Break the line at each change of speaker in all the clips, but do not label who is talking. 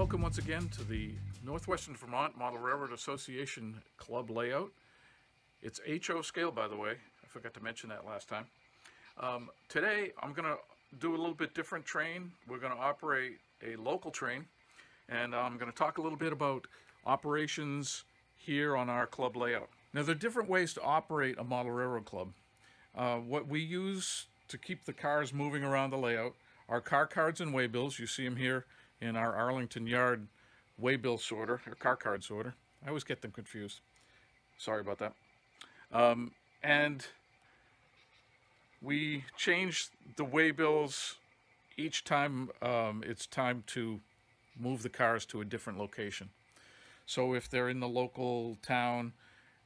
Welcome once again to the Northwestern Vermont Model Railroad Association Club layout. It's HO scale, by the way. I forgot to mention that last time. Um, today, I'm going to do a little bit different train. We're going to operate a local train, and I'm going to talk a little bit about operations here on our club layout. Now, there are different ways to operate a model railroad club. Uh, what we use to keep the cars moving around the layout are car cards and waybills. You see them here in our Arlington Yard waybill sorter, or car card sorter. I always get them confused. Sorry about that. Um, and we change the waybills each time um, it's time to move the cars to a different location. So if they're in the local town,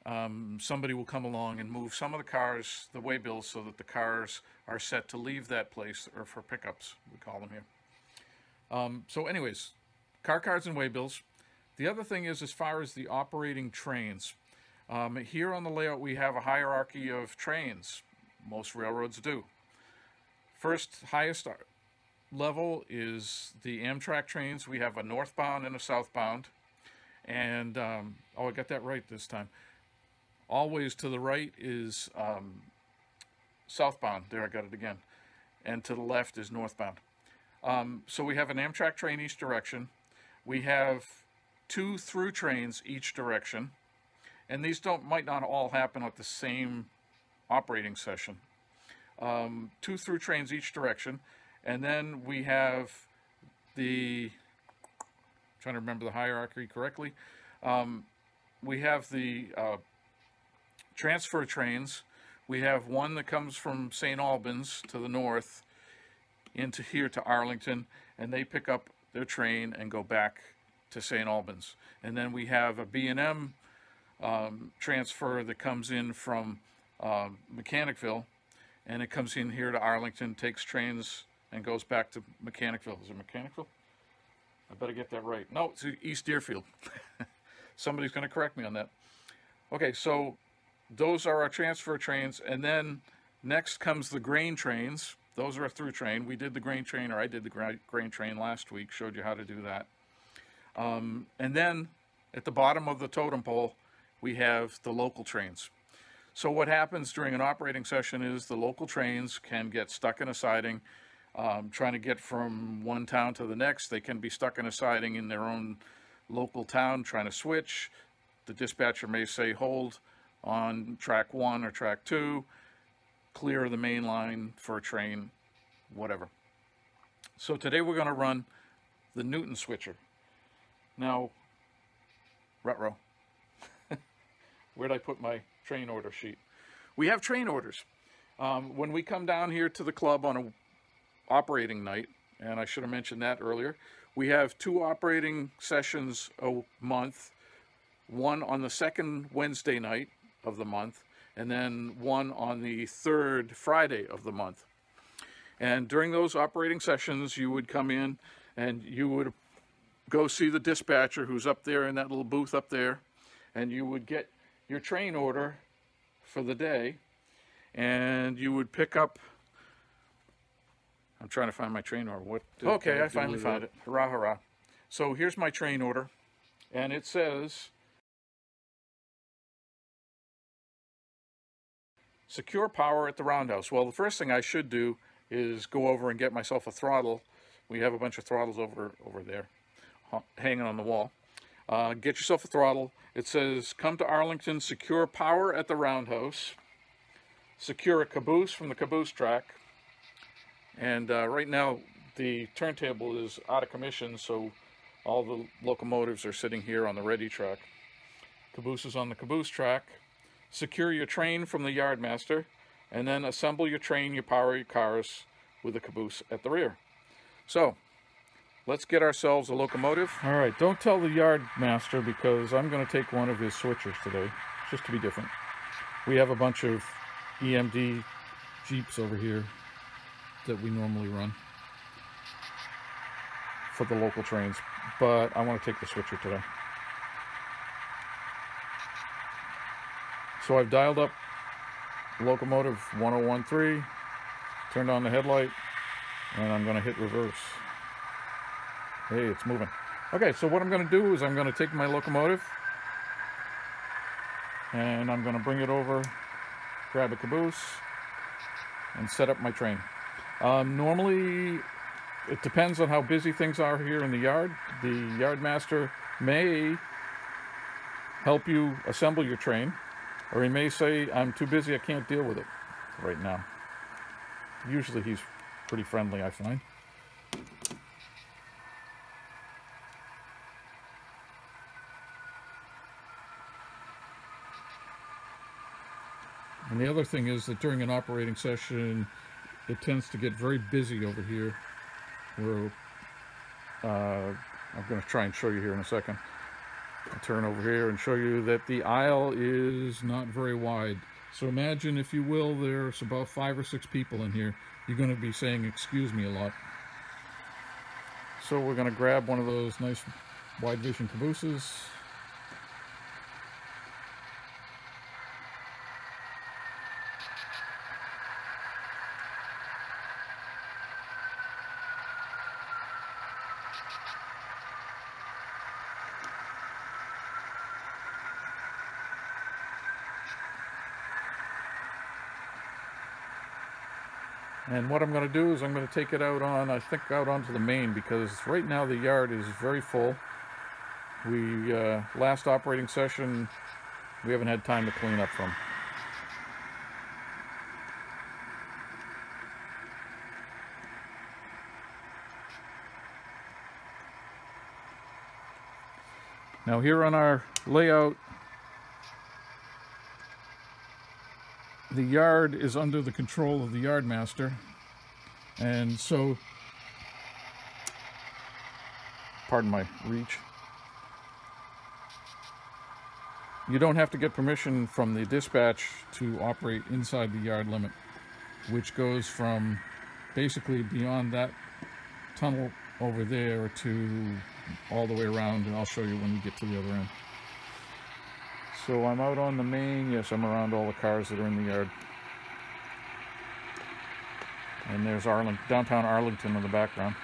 um, somebody will come along and move some of the cars, the waybills, so that the cars are set to leave that place or for pickups, we call them here. Um, so anyways, car cards and waybills. The other thing is as far as the operating trains. Um, here on the layout we have a hierarchy of trains. Most railroads do. First highest level is the Amtrak trains. We have a northbound and a southbound. And, um, oh, I got that right this time. Always to the right is um, southbound. There, I got it again. And to the left is northbound. Um, so we have an Amtrak train each direction. We have two through trains each direction. And these don't might not all happen at the same operating session. Um, two through trains each direction. And then we have the, trying to remember the hierarchy correctly. Um, we have the uh, transfer trains. We have one that comes from St. Albans to the north into here to Arlington, and they pick up their train and go back to St. Albans. And then we have a B&M um, transfer that comes in from um, Mechanicville, and it comes in here to Arlington, takes trains, and goes back to Mechanicville. Is it Mechanicville? I better get that right. No, it's East Deerfield. Somebody's going to correct me on that. Okay, so those are our transfer trains, and then next comes the grain trains, those are a through train. We did the grain train, or I did the grain train last week, showed you how to do that. Um, and then at the bottom of the totem pole, we have the local trains. So what happens during an operating session is the local trains can get stuck in a siding, um, trying to get from one town to the next. They can be stuck in a siding in their own local town trying to switch. The dispatcher may say hold on track one or track two clear the main line for a train, whatever. So today we're going to run the Newton switcher. Now, Rutro, where'd I put my train order sheet? We have train orders. Um, when we come down here to the club on a operating night, and I should have mentioned that earlier, we have two operating sessions a month, one on the second Wednesday night of the month, and then one on the third Friday of the month. And during those operating sessions, you would come in and you would go see the dispatcher who's up there in that little booth up there, and you would get your train order for the day, and you would pick up. I'm trying to find my train order. What? Okay, I, I finally found it. Hurrah, hurrah! So here's my train order, and it says secure power at the roundhouse. Well, the first thing I should do is go over and get myself a throttle. We have a bunch of throttles over, over there hanging on the wall. Uh, get yourself a throttle. It says, come to Arlington, secure power at the roundhouse. Secure a caboose from the caboose track. And uh, right now, the turntable is out of commission, so all the locomotives are sitting here on the ready track. Caboose is on the caboose track secure your train from the yardmaster, and then assemble your train, your power, your cars with the caboose at the rear. So, let's get ourselves a locomotive. All right, don't tell the yardmaster because I'm going to take one of his switchers today, just to be different. We have a bunch of EMD Geeps over here that we normally run for the local trains, but I want to take the switcher today. So I've dialed up locomotive 1013, turned on the headlight, and I'm going to hit reverse. Hey, it's moving. Okay, so what I'm going to do is I'm going to take my locomotive and I'm going to bring it over, grab a caboose, and set up my train. Um, normally, it depends on how busy things are here in the yard. The yard master may help you assemble your train, or he may say, I'm too busy, I can't deal with it right now. Usually he's pretty friendly, I find. And the other thing is that during an operating session, it tends to get very busy over here. Where uh, I'm going to try and show you here in a second. I'll turn over here and show you that the aisle is not very wide. So imagine, if you will, there's about five or six people in here. You're going to be saying, excuse me a lot. So we're going to grab one of those nice wide vision cabooses. And what I'm going to do is I'm going to take it out on, I think out onto the main because right now the yard is very full. We, uh, last operating session, we haven't had time to clean up from. Now here on our layout, the yard is under the control of the yard master. And so, pardon my reach, you don't have to get permission from the dispatch to operate inside the yard limit, which goes from basically beyond that tunnel over there to all the way around, and I'll show you when we get to the other end. So I'm out on the main. Yes, I'm around all the cars that are in the yard. And there's Arling downtown Arlington in the background.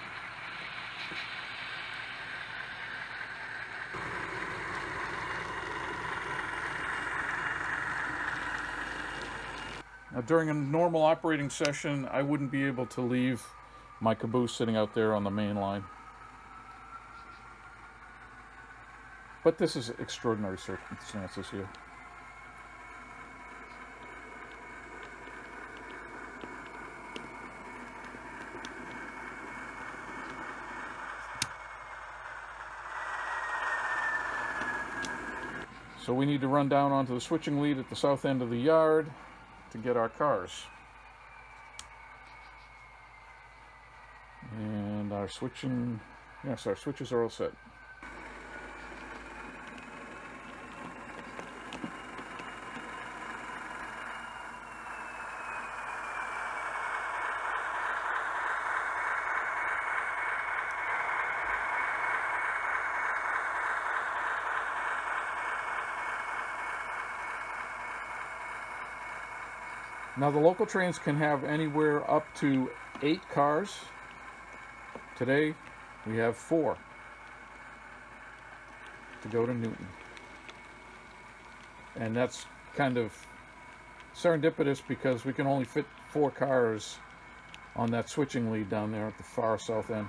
Now, during a normal operating session, I wouldn't be able to leave my caboose sitting out there on the main line. But this is extraordinary circumstances here. So we need to run down onto the switching lead at the south end of the yard to get our cars. And our switching, yes, our switches are all set. Now the local trains can have anywhere up to eight cars. Today we have four to go to Newton. And that's kind of serendipitous because we can only fit four cars on that switching lead down there at the far south end.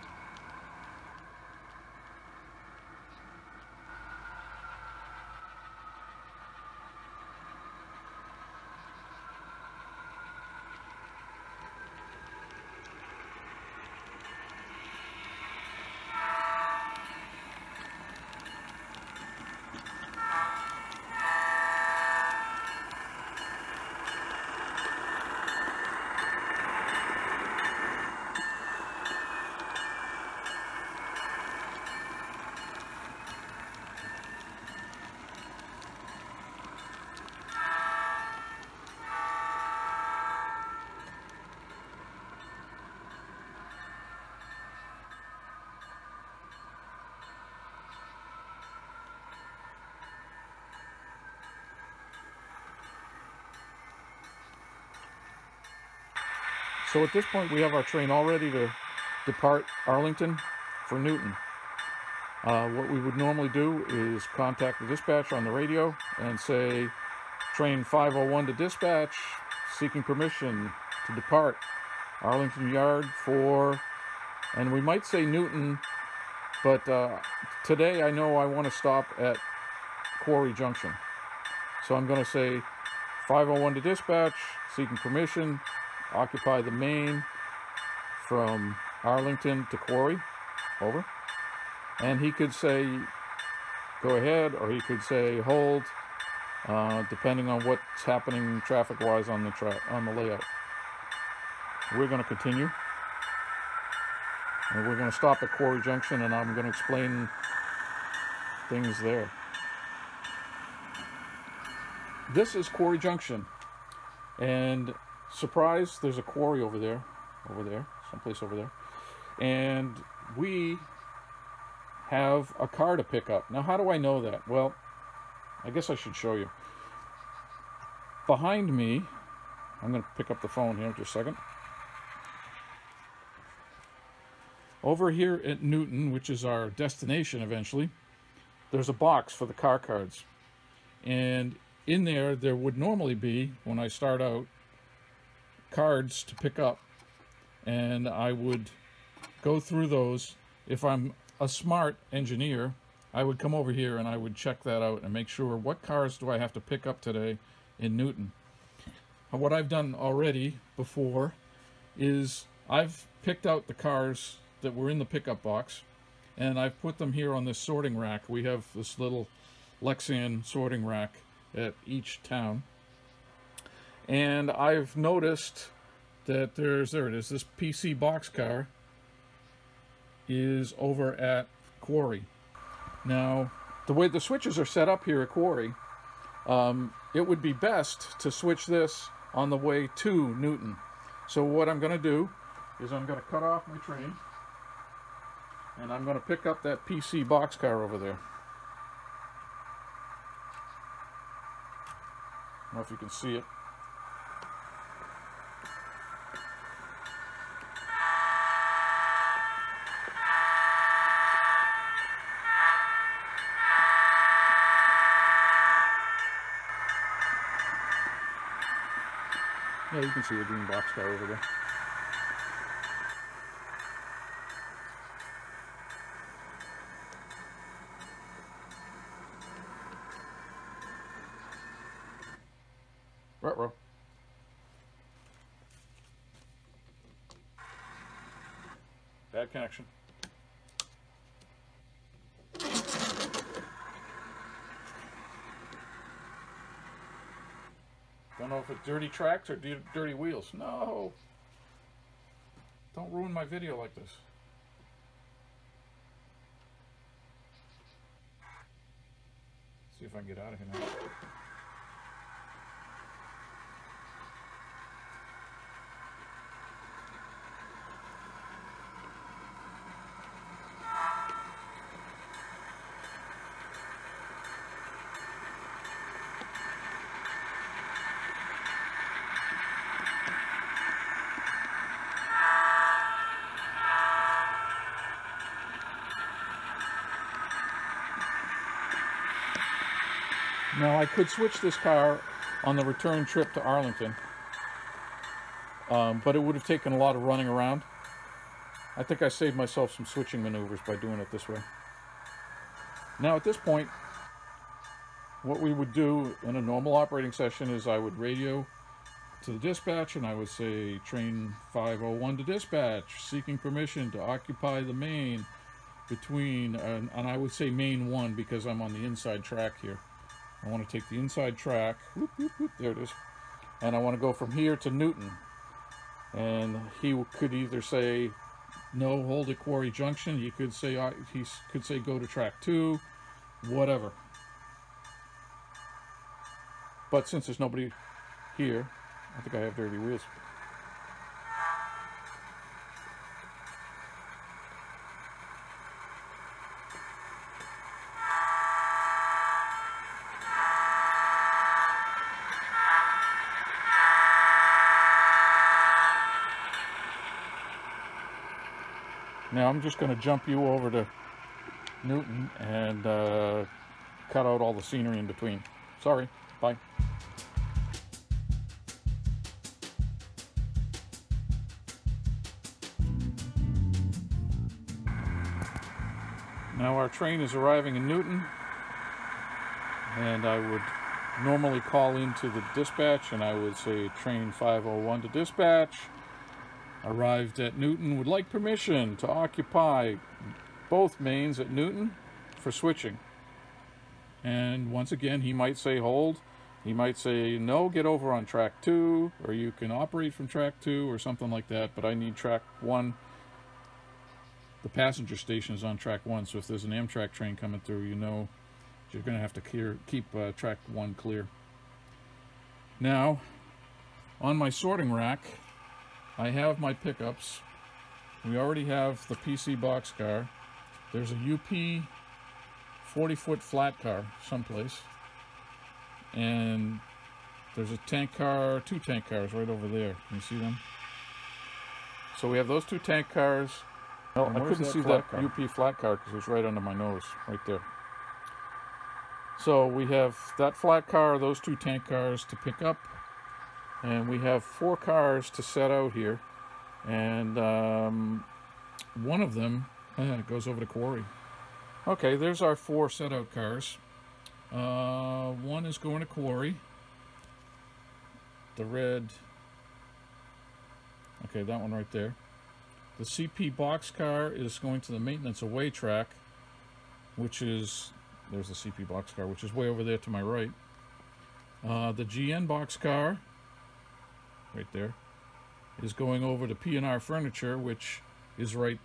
So at this point, we have our train all ready to depart Arlington for Newton. Uh, what we would normally do is contact the dispatch on the radio and say, train 501 to dispatch, seeking permission to depart Arlington Yard for, and we might say Newton, but uh, today I know I want to stop at Quarry Junction. So I'm going to say 501 to dispatch, seeking permission, occupy the main from Arlington to Quarry. Over. And he could say, go ahead, or he could say, hold, uh, depending on what's happening traffic-wise on the track on the layout. We're going to continue. And we're going to stop at Quarry Junction, and I'm going to explain things there. This is Quarry Junction. And surprise, there's a quarry over there. Over there. Someplace over there. And we have a car to pick up. Now, how do I know that? Well, I guess I should show you. Behind me, I'm going to pick up the phone here just a second. Over here at Newton, which is our destination eventually, there's a box for the car cards. And in there, there would normally be, when I start out, cards to pick up. And I would go through those. If I'm a smart engineer, I would come over here and I would check that out and make sure what cars do I have to pick up today in Newton. Uh, what I've done already before is I've picked out the cars that were in the pickup box and I've put them here on this sorting rack. We have this little Lexan sorting rack at each town. And I've noticed that there's, there it is, this PC box car is over at Quarry. Now, the way the switches are set up here at Quarry, um, it would be best to switch this on the way to Newton. So what I'm going to do is I'm going to cut off my train and I'm going to pick up that PC boxcar over there. I don't know if you can see it. Yeah, you can see the green boxcar over there. Ruh-roh. Bad connection. Don't know if it's dirty tracks or dirty wheels. No. Don't ruin my video like this. See if I can get out of here now. Now I could switch this car on the return trip to Arlington, um, but it would have taken a lot of running around. I think I saved myself some switching maneuvers by doing it this way. Now at this point, what we would do in a normal operating session is I would radio to the dispatch and I would say train 501 to dispatch seeking permission to occupy the main between and, I would say main 1 because I'm on the inside track here. I want to take the inside track. Whoop, whoop, whoop, there it is. And I want to go from here to Newton. And he could either say, no, hold at Quarry Junction. He could say, uh, he could say, go to track two, whatever. But since there's nobody here, I think I have dirty wheels. I'm just going to jump you over to Newton and uh, cut out all the scenery in between. Sorry. Bye. Now our train is arriving in Newton and I would normally call into the dispatch and I would say train 501 to dispatch arrived at Newton would like permission to occupy both mains at Newton for switching. And once again he might say hold. He might say no get over on track 2 or you can operate from track 2 or something like that but I need track 1 the passenger station is on track 1 so if there's an Amtrak train coming through you know you're going to have to clear, keep uh, track 1 clear. Now on my sorting rack I have my pickups. We already have the PC boxcar there's a UP 40 foot flat car someplace. And there's a tank car two tank cars right over there. Can you see them? So we have those two tank cars. No I couldn't that see that car? UP flat car because it was right under my nose right there. So we have that flat car those two tank cars to pick up and we have four cars to set out here and um, one of them uh, goes over to quarry Okay, there's our four set out cars. Uh, one is going to quarry. The red. Okay, that one right there. The CP box car is going to the maintenance away track, which is, there's the CP box car, which is way over there to my right. Uh, the GN box car, right there, is going over to P&R Furniture, which is right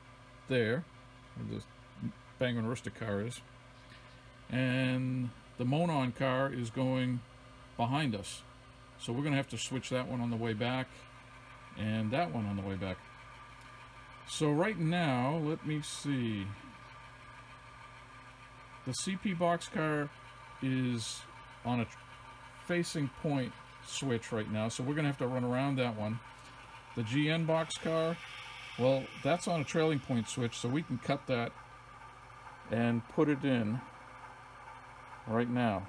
there. Where Bangor Aroostook car is. And the Monon car is going behind us. So we're going to have to switch that one on the way back and that one on the way back. So right now, let me see. The CP boxcar is on a facing point switch right now, so we're going to have to run around that one. The GN box car, well, that's on a trailing point switch, so we can cut that and put it in right now.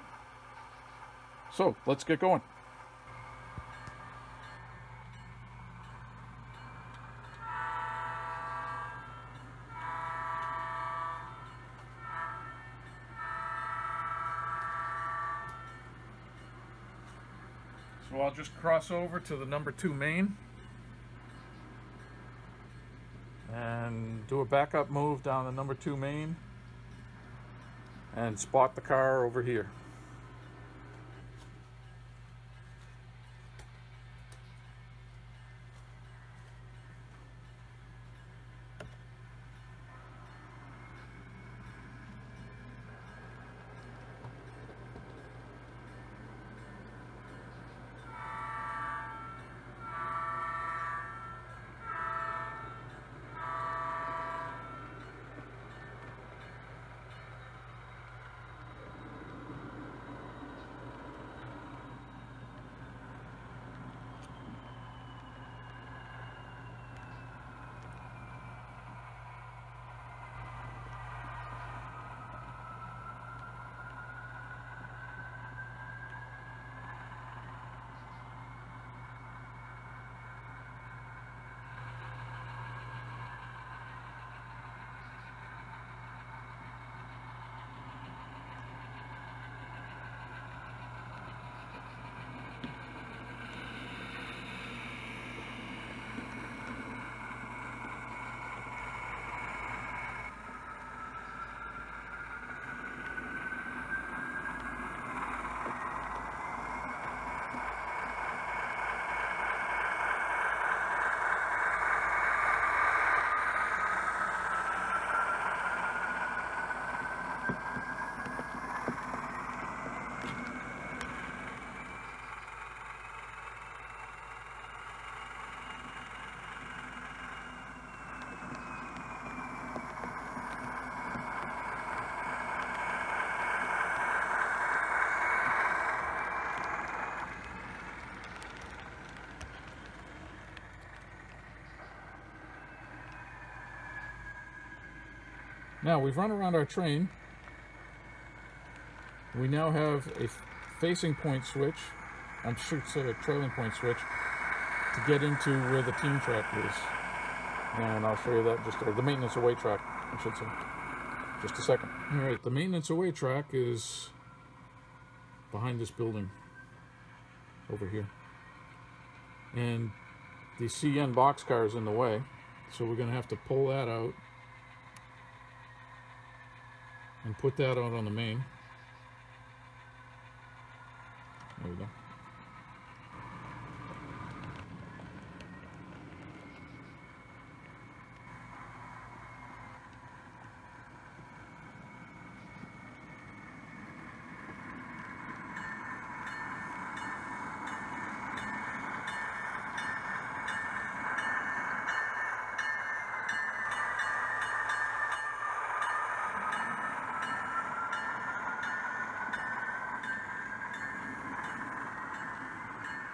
So let's get going. So I'll cross over to the number two main and do a backup move down the number two main and spot the car over here. Now we've run around our train. We now have a facing point switch. I'm sure it's a trailing point switch to get into where the team track is. And I'll show you that just or the maintenance away track, I should say. Just a second. All right, the maintenance away track is behind this building over here. And the CN boxcar is in the way, so we're going to have to pull that out and put that out on the main. There we go.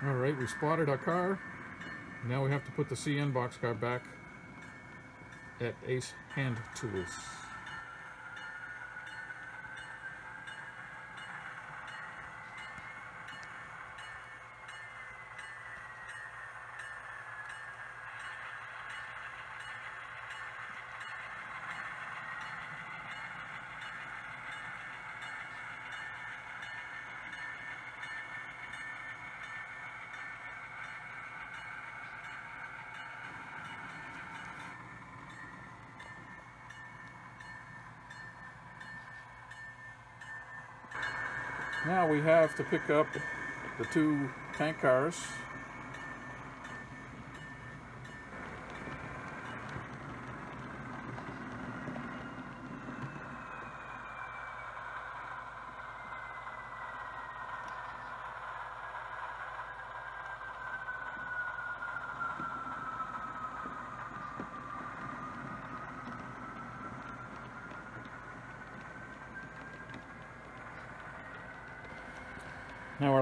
All right, we spotted our car. Now we have to put the CN boxcar back at Ace Hand Tools. Now we have to pick up the two tank cars.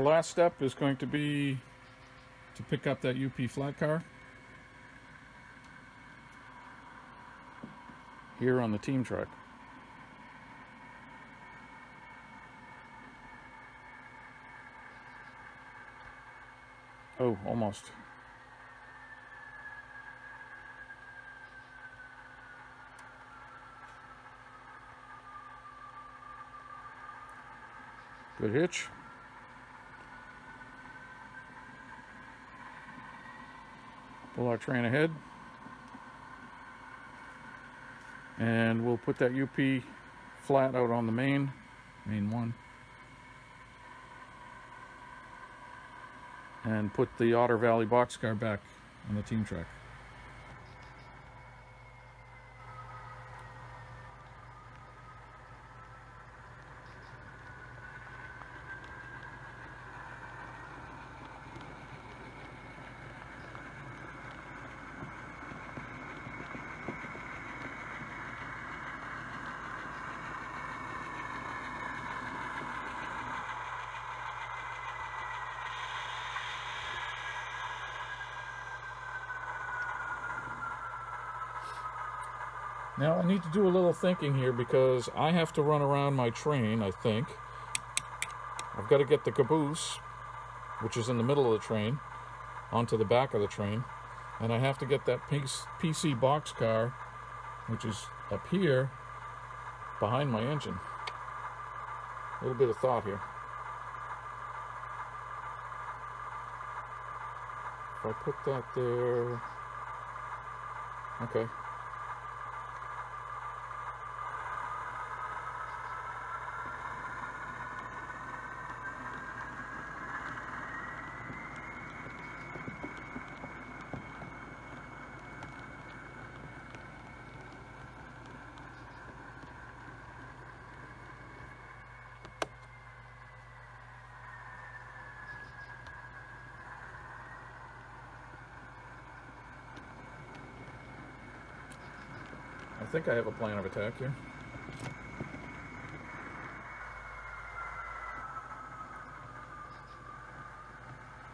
Last step is going to be to pick up that UP flat car here on the team track. Oh, almost. Good hitch. Pull our train ahead and we'll put that UP flat out on the main main one and put the Otter Valley boxcar back on the team track. Now I need to do a little thinking here because I have to run around my train, I think. I've got to get the caboose, which is in the middle of the train, onto the back of the train. And I have to get that PC boxcar, which is up here, behind my engine. A little bit of thought here. If I put that there... Okay. Think I have a plan of attack here.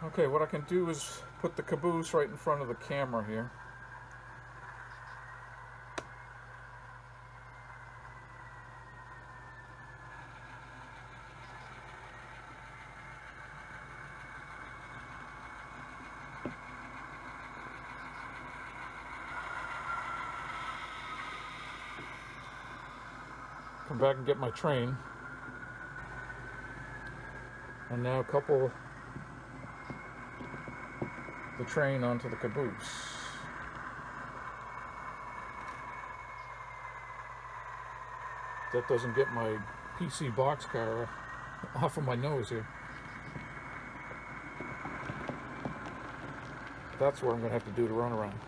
Okay, what I can do is put the caboose right in front of the camera here. Come back and get my train. And now couple the train onto the caboose. That doesn't get my PC boxcar off of my nose here. That's what I'm going to have to do to run around.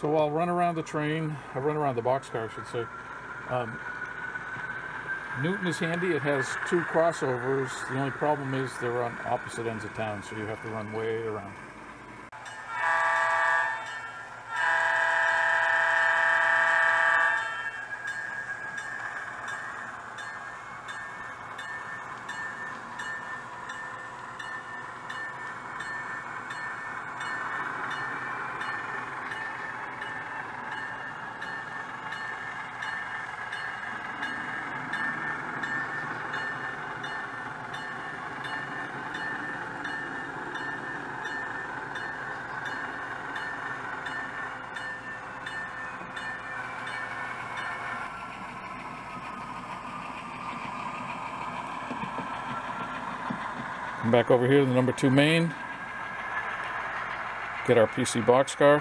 So I'll run around the train, I run around the boxcar, I should say. Um, Newton is handy, it has two crossovers. The only problem is they're on opposite ends of town, so you have to run way around. Come back over here to the number two main. Get our PC boxcar.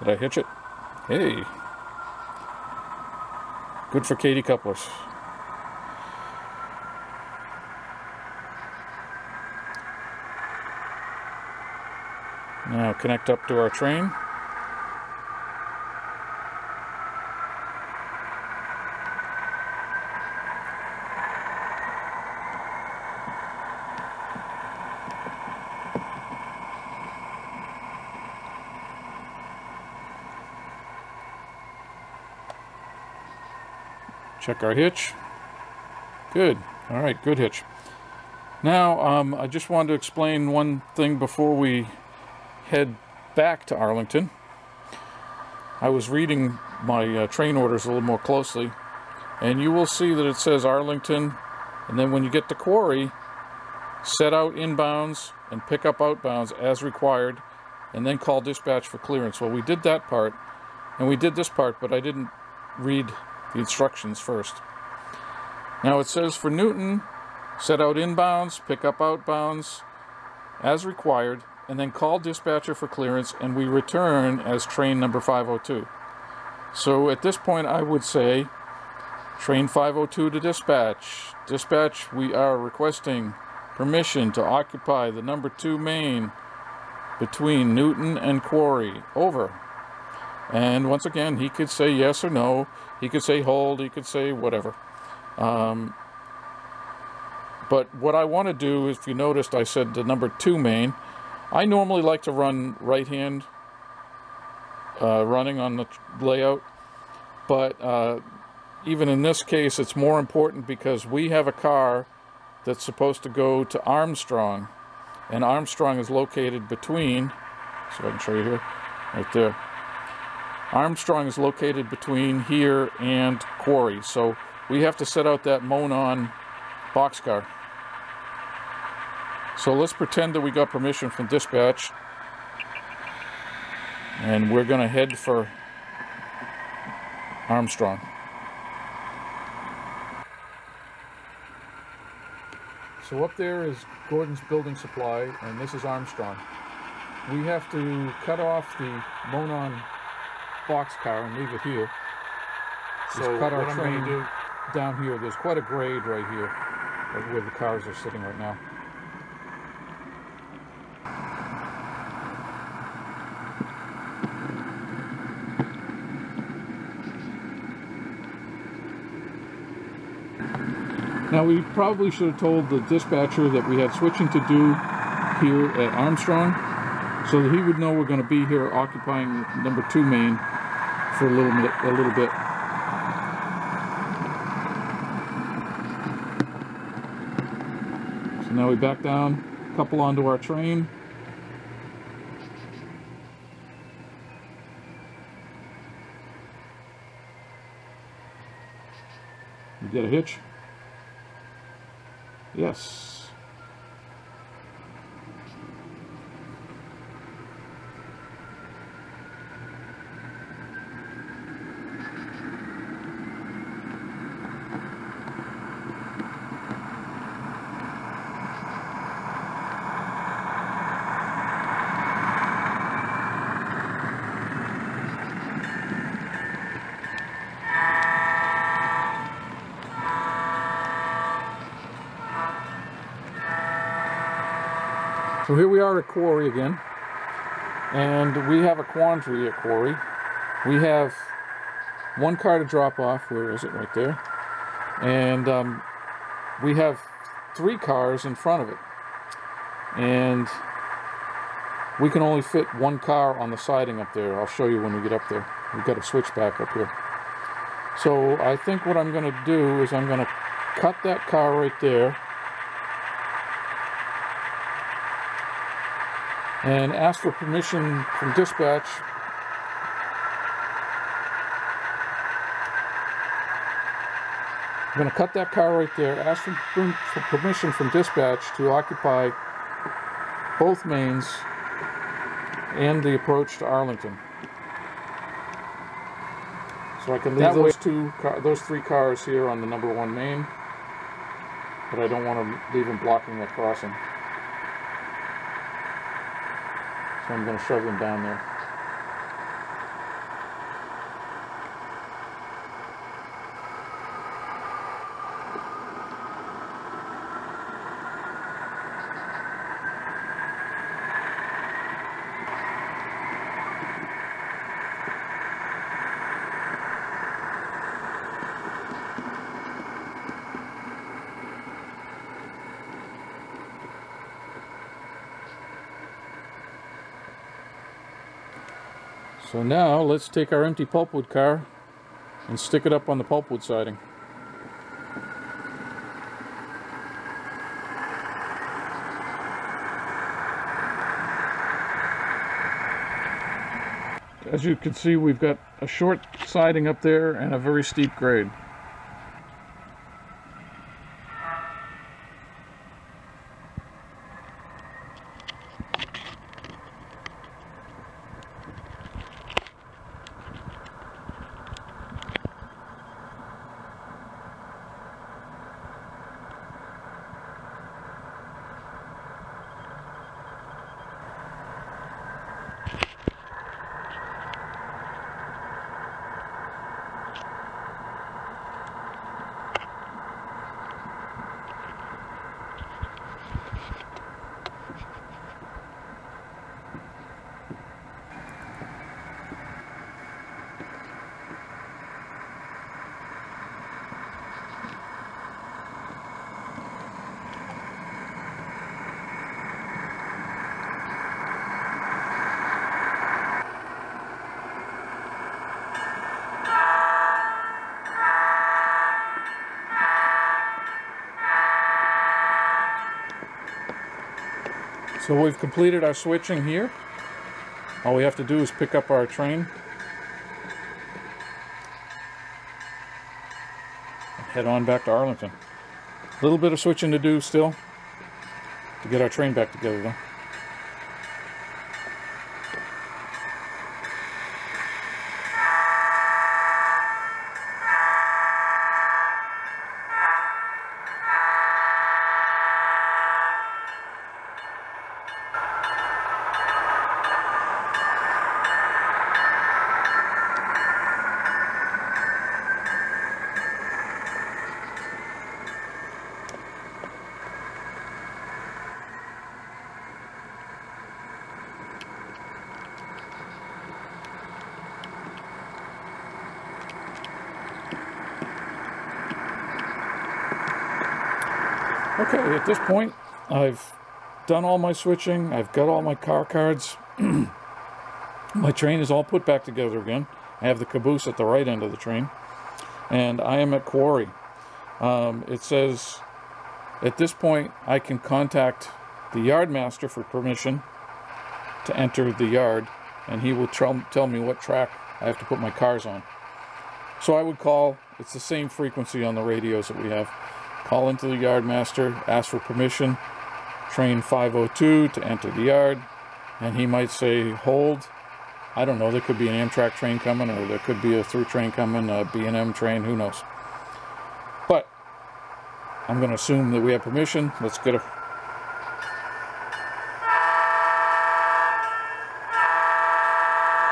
Did I hitch it? Hey. Good for Kadee couplers. Now connect up to our train. Check our hitch. Good. All right, good hitch. Now, um, I just wanted to explain one thing before we head back to Arlington. I was reading my uh, train orders a little more closely, and you will see that it says Arlington, and then when you get to Quarry, set out inbounds and pick up outbounds as required, and then call dispatch for clearance. Well, we did that part, and we did this part, but I didn't read the instructions first. Now it says for Newton, set out inbounds, pick up outbounds as required, and then call dispatcher for clearance, and we return as train number 502. So at this point, I would say train 502 to dispatch. Dispatch, we are requesting permission to occupy the number two main between Newton and Quarry. Over. And once again, he could say yes or no. He could say hold. He could say whatever. Um, but what I want to do, if you noticed, I said the number two main. I normally like to run right hand uh, running on the layout, but uh, even in this case, it's more important because we have a car that's supposed to go to Armstrong, and Armstrong is located between, so I can show you here, right there. Armstrong is located between here and Quarry, so we have to set out that Monon boxcar. So let's pretend that we got permission from dispatch. And we're going to head for Armstrong. So up there is Gordon's Building Supply, and this is Armstrong. We have to cut off the Monon boxcar and leave it here.
So
Just cut our
what I'm gonna
train
do-
down here. There's quite a grade right here, uh, where the cars are sitting right now. Now we probably should have told the dispatcher that we had switching to do here at Armstrong so that he would know we're going to be here occupying number two main for a little bit a little bit. So now we back down, couple onto our train. Get a hitch? Yes. So here we are at Quarry again, and we have a quandary at Quarry. We have one car to drop off. Where is it? Right there. And um, we have three cars in front of it, and we can only fit one car on the siding up there. I'll show you when we get up there. We've got a switchback up here. So I think what I'm going to do is I'm going to cut that car right there and ask for permission from dispatch I'm going to cut that car right there, ask for, for permission from dispatch to occupy both mains and the approach to Arlington. So I can leave those two, car, those three cars here on the number one main, but I don't want to leave them blocking that crossing. So I'm going to shove them down there. So now let's take our empty pulpwood car and stick it up on the pulpwood siding. As you can see, we've got a short siding up there and a very steep grade. So we've completed our switching here. All we have to do is pick up our train. head on back to Arlington. A little bit of switching to do still to get our train back together though. Okay, at this point, I've done all my switching. I've got all my car cards. my train is all put back together again. I have the caboose at the right end of the train. And I am at Quarry. Um, it says, at this point, I can contact the yard master for permission to enter the yard. And he will tell me what track I have to put my cars on. So I would call, it's the same frequency on the radios that we have. Call into the yard master, ask for permission, train 502 to enter the yard, and he might say, hold. I don't know, there could be an Amtrak train coming, or there could be a through train coming, a B&M train, who knows. But I'm going to assume that we have permission. Let's get a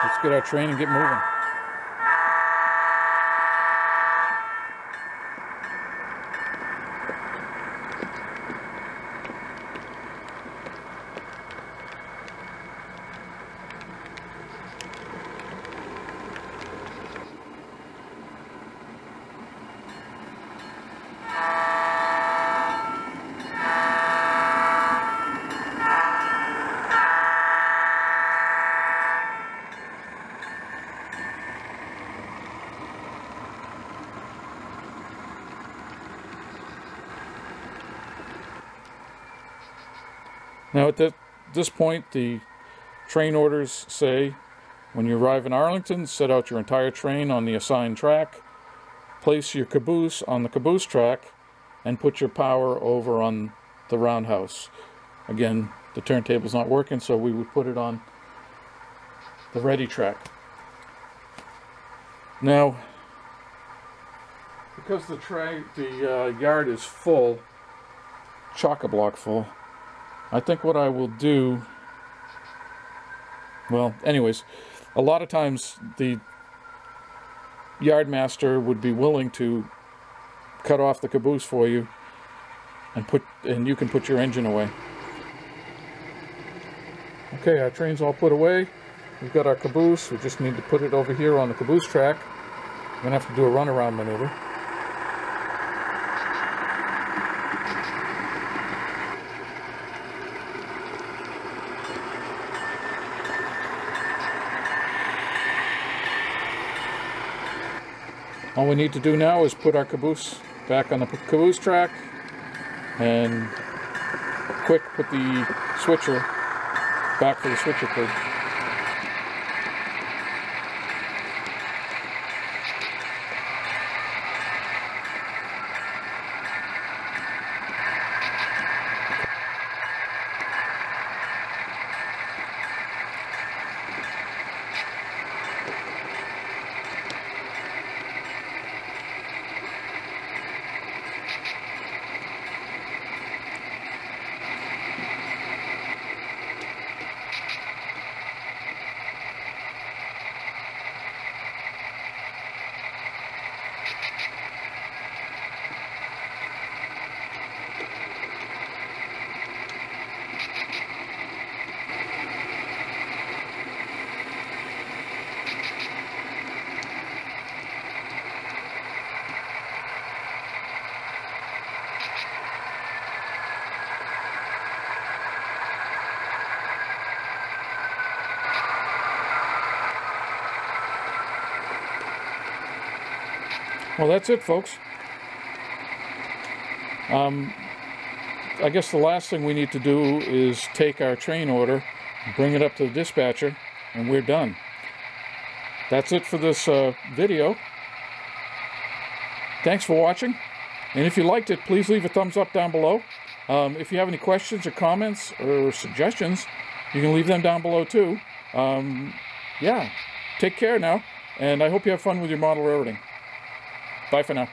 Let's get our train and get moving. Now at this point, the train orders say, when you arrive in Arlington, set out your entire train on the assigned track, place your caboose on the caboose track, and put your power over on the roundhouse. Again, the turntable's not working, so we would put it on the ready track. Now, because the the uh, yard is full, chock-a-block full, I think what I will do, well, anyways, a lot of times the yardmaster would be willing to cut off the caboose for you and put and you can put your engine away. Okay, our train's all put away. We've got our caboose. We just need to put it over here on the caboose track. I'm gonna have to do a runaround maneuver. All we need to do now is put our caboose back on the caboose track and quick put the switcher back for the switcher cord. Well, that's it, folks. Um, I guess the last thing we need to do is take our train order, bring it up to the dispatcher, and we're done. That's it for this uh, video. Thanks for watching. And if you liked it, please leave a thumbs up down below. Um, if you have any questions or comments or suggestions, you can leave them down below too. Um, yeah, take care now, and I hope you have fun with your model railroading. Bye for now.